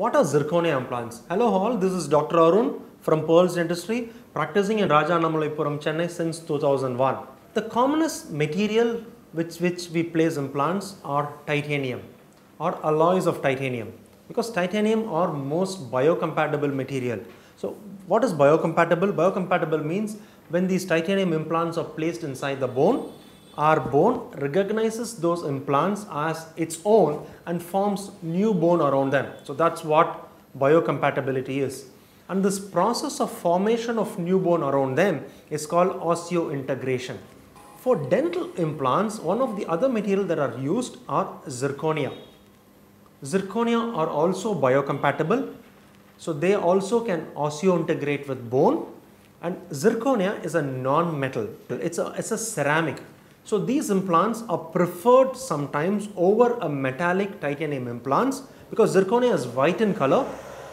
What are zirconia implants? Hello all, this is Dr. Arun from Pearls Dentistry, practicing in Raja Annamalaipuram, Chennai since 2001. The commonest material which, which we place implants are titanium or alloys of titanium because titanium are most biocompatible material. So what is biocompatible? Biocompatible means when these titanium implants are placed inside the bone, our bone recognizes those implants as its own and forms new bone around them. So that's what biocompatibility is. And this process of formation of new bone around them is called osseointegration. For dental implants, one of the other material that are used are zirconia. Zirconia are also biocompatible. So they also can osseointegrate with bone and zirconia is a non-metal. It's a, it's a ceramic. So these implants are preferred sometimes over a metallic titanium implants because zirconia is white in color.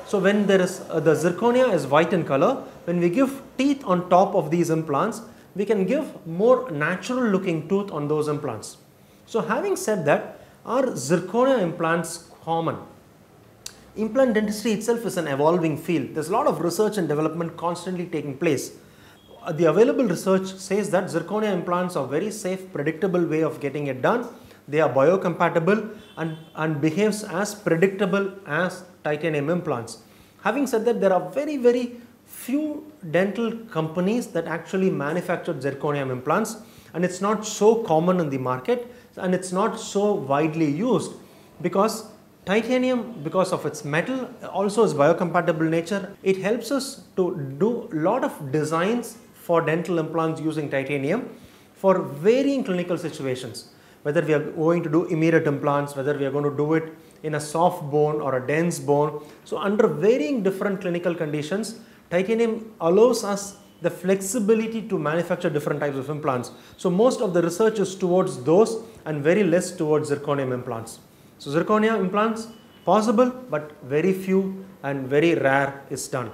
So when there is uh, the zirconia is white in color, when we give teeth on top of these implants, we can give more natural looking tooth on those implants. So having said that, are zirconia implants common? Implant dentistry itself is an evolving field. There's a lot of research and development constantly taking place. Uh, the available research says that zirconia implants are very safe, predictable way of getting it done. They are biocompatible and, and behaves as predictable as titanium implants. Having said that, there are very, very few dental companies that actually manufacture zirconium implants and it's not so common in the market and it's not so widely used because Titanium, because of its metal, also its biocompatible nature, it helps us to do a lot of designs for dental implants using titanium for varying clinical situations. Whether we are going to do immediate implants, whether we are going to do it in a soft bone or a dense bone. So under varying different clinical conditions, titanium allows us the flexibility to manufacture different types of implants. So most of the research is towards those and very less towards zirconium implants. So zirconia implants possible but very few and very rare is done.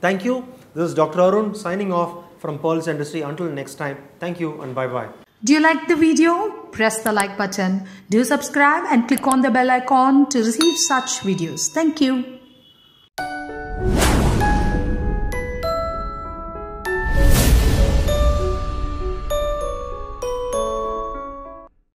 Thank you. This is Dr. Arun signing off from Pearls Dentistry. Until next time, thank you and bye bye. Do you like the video? Press the like button. Do subscribe and click on the bell icon to receive such videos. Thank you.